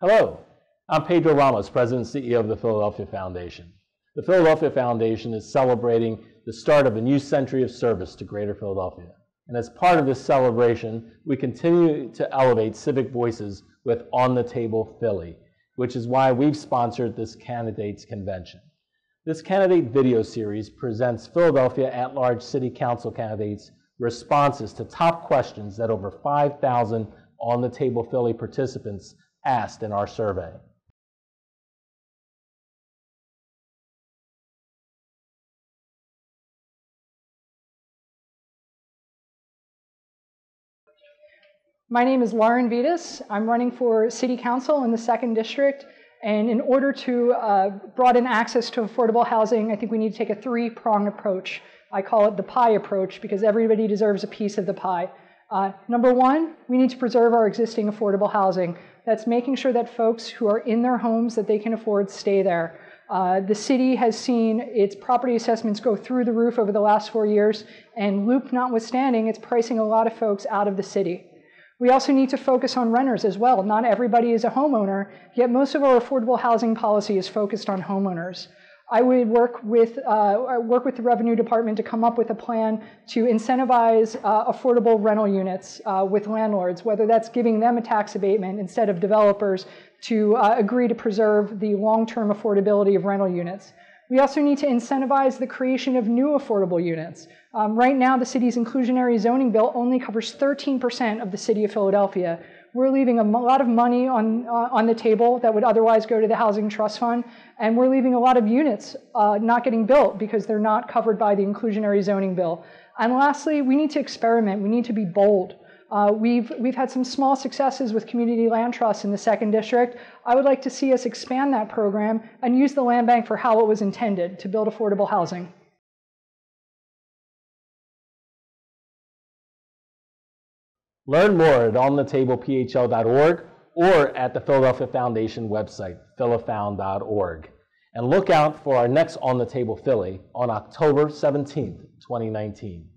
Hello, I'm Pedro Ramos, President and CEO of the Philadelphia Foundation. The Philadelphia Foundation is celebrating the start of a new century of service to Greater Philadelphia. And as part of this celebration, we continue to elevate civic voices with On the Table Philly, which is why we've sponsored this candidates convention. This candidate video series presents Philadelphia at-large city council candidates' responses to top questions that over 5,000 On the Table Philly participants asked in our survey. My name is Lauren Vidas. I'm running for City Council in the 2nd District. And in order to uh, broaden access to affordable housing, I think we need to take a three pronged approach. I call it the pie approach because everybody deserves a piece of the pie. Uh, number one, we need to preserve our existing affordable housing. That's making sure that folks who are in their homes that they can afford stay there. Uh, the city has seen its property assessments go through the roof over the last four years, and loop notwithstanding, it's pricing a lot of folks out of the city. We also need to focus on renters as well. Not everybody is a homeowner, yet most of our affordable housing policy is focused on homeowners. I would work with, uh, work with the revenue department to come up with a plan to incentivize uh, affordable rental units uh, with landlords, whether that's giving them a tax abatement instead of developers to uh, agree to preserve the long-term affordability of rental units. We also need to incentivize the creation of new affordable units. Um, right now, the city's inclusionary zoning bill only covers 13% of the city of Philadelphia. We're leaving a lot of money on, uh, on the table that would otherwise go to the Housing Trust Fund, and we're leaving a lot of units uh, not getting built because they're not covered by the inclusionary zoning bill. And lastly, we need to experiment. We need to be bold. Uh, we've, we've had some small successes with community land trusts in the second district. I would like to see us expand that program and use the land bank for how it was intended to build affordable housing. Learn more at onthetablephl.org or at the Philadelphia Foundation website, philafound.org. And look out for our next On the Table Philly on October 17th, 2019.